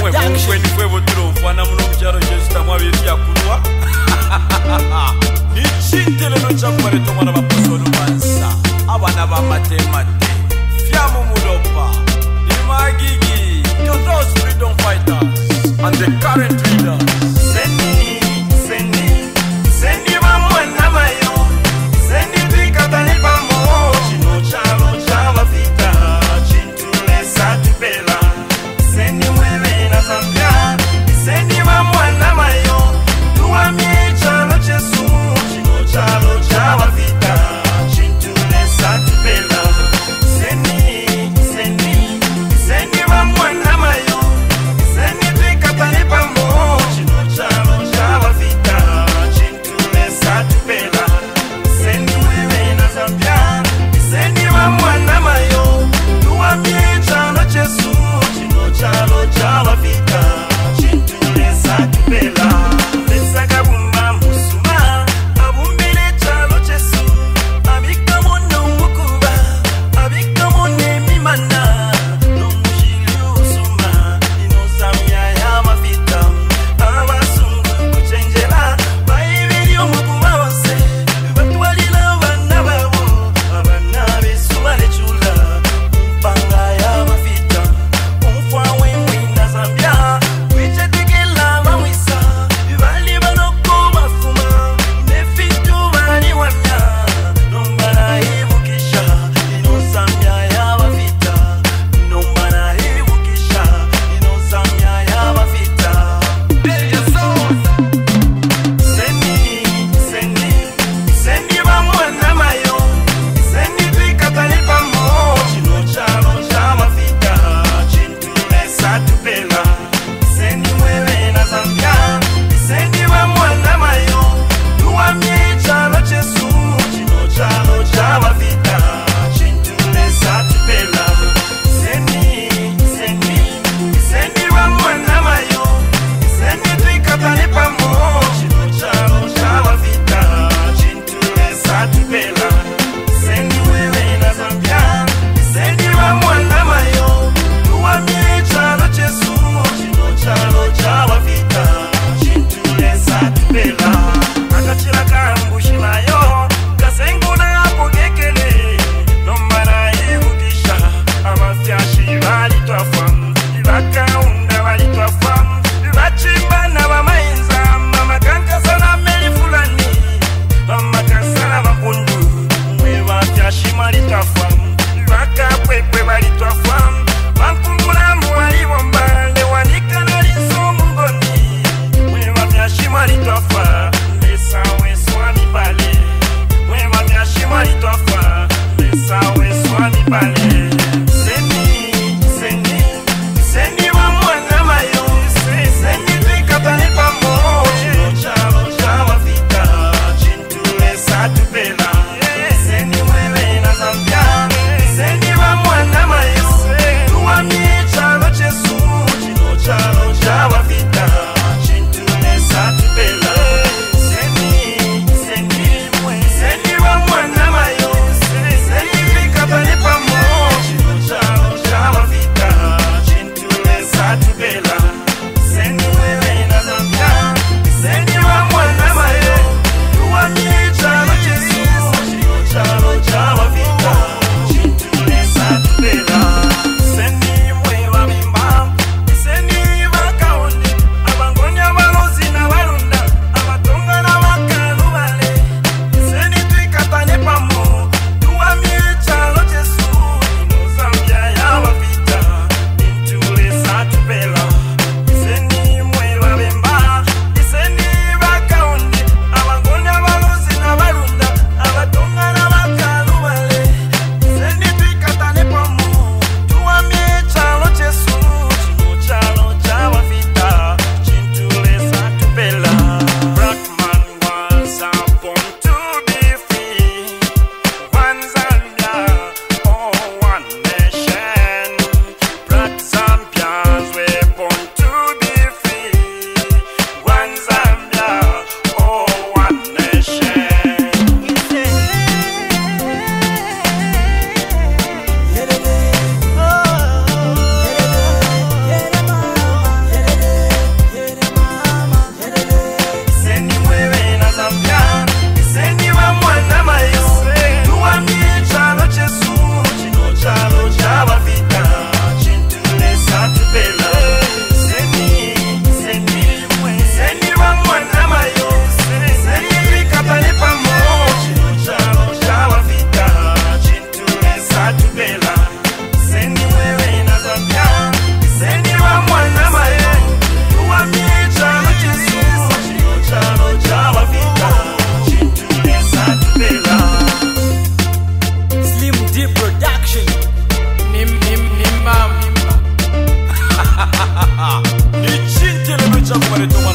mwemukwendi kwevotirofana muno mucharo jezita mwaviri yakurwa ichitereno chakwaretomwana vapozorumansa avana vamatemate Vale. jump with it,